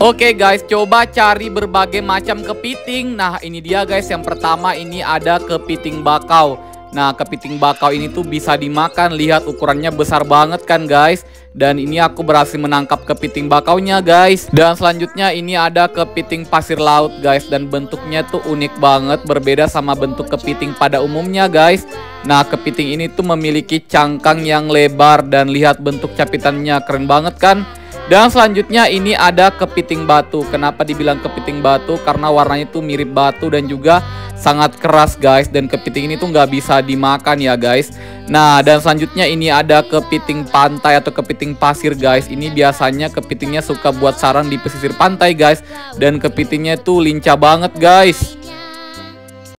Oke guys, coba cari berbagai macam kepiting. Nah, ini dia guys. Yang pertama ini ada kepiting bakau. Nah, kepiting bakau ini tuh bisa dimakan. Lihat ukurannya besar banget kan guys. Dan ini aku berhasil menangkap kepiting bakaunya guys. Dan selanjutnya ini ada kepiting pasir laut guys. Dan bentuknya tuh unik banget. Berbeda sama bentuk kepiting pada umumnya guys. Nah, kepiting ini tuh memiliki cangkang yang lebar. Dan lihat bentuk capitannya keren banget kan. Dan selanjutnya ini ada kepiting batu. Kenapa dibilang kepiting batu? Karena warnanya itu mirip batu dan juga sangat keras guys. Dan kepiting ini tuh nggak bisa dimakan ya guys. Nah dan selanjutnya ini ada kepiting pantai atau kepiting pasir guys. Ini biasanya kepitingnya suka buat sarang di pesisir pantai guys. Dan kepitingnya tuh lincah banget guys.